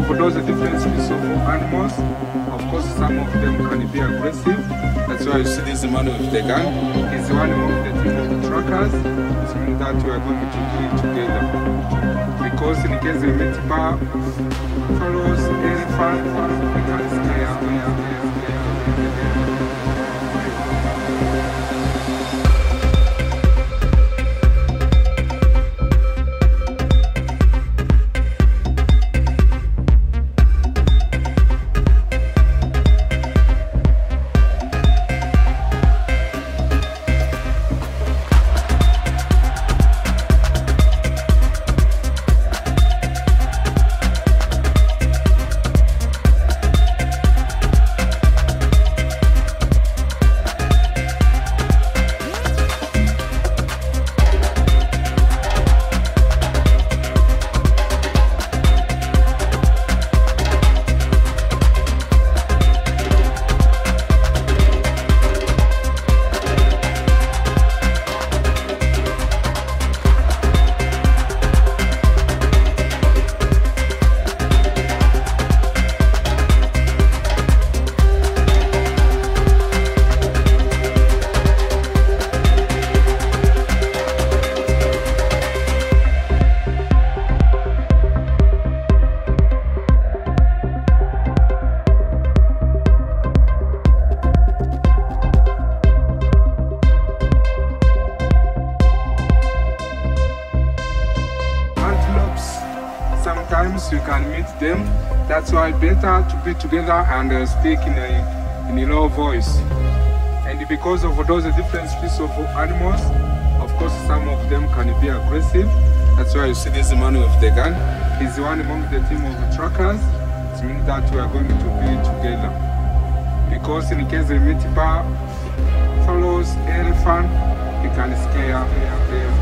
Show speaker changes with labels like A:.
A: And because those different species of animals, of course some of them can be aggressive. That's why you see this man with the gun. He's one of the team of the truckers. So that we are going to do it together. Because in case we meet buffaloes, elephants, we can scare That's why better to be together and uh, speak in a, in a low voice. And because of those different species of animals, of course, some of them can be aggressive. That's why you see this man with the gun. He's one among the team of trackers. It means that we are going to be together. Because in case we meet bar, follows elephant, he can scare, scare.